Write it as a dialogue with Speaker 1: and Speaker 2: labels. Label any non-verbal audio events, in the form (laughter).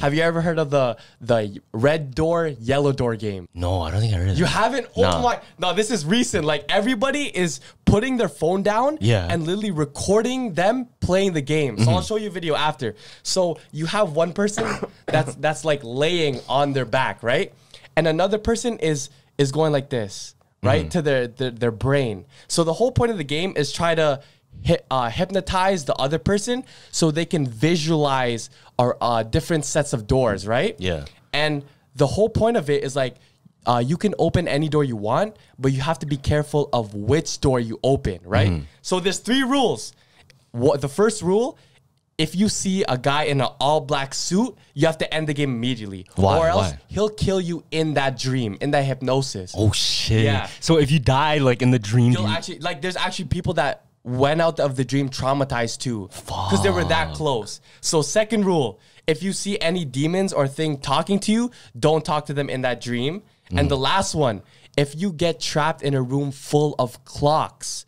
Speaker 1: Have you ever heard of the the red door, yellow door game?
Speaker 2: No, I don't think I heard of
Speaker 1: You
Speaker 2: that.
Speaker 1: haven't? Oh
Speaker 2: Nah.
Speaker 1: my! No, this is recent. Like everybody is putting their phone down,
Speaker 2: Yeah.
Speaker 1: and literally recording them playing the game. So mm-hmm. I'll show you a video after. So you have one person (coughs) that's that's like laying on their back, right? And another person is is going like this, right, mm-hmm. to their, their their brain. So the whole point of the game is try to uh, hypnotize the other person so they can visualize our uh, different sets of doors, right?
Speaker 2: Yeah.
Speaker 1: And the whole point of it is like uh, you can open any door you want, but you have to be careful of which door you open, right?
Speaker 2: Mm-hmm.
Speaker 1: So there's three rules. What the first rule, if you see a guy in an all black suit, you have to end the game immediately,
Speaker 2: Why?
Speaker 1: or else
Speaker 2: Why?
Speaker 1: he'll kill you in that dream, in that hypnosis.
Speaker 2: Oh shit.
Speaker 1: Yeah.
Speaker 2: So if you die like in the dream,
Speaker 1: He'll
Speaker 2: do you-
Speaker 1: actually like there's actually people that went out of the dream traumatized too because they were that close. So second rule, if you see any demons or thing talking to you, don't talk to them in that dream. And mm. the last one, if you get trapped in a room full of clocks,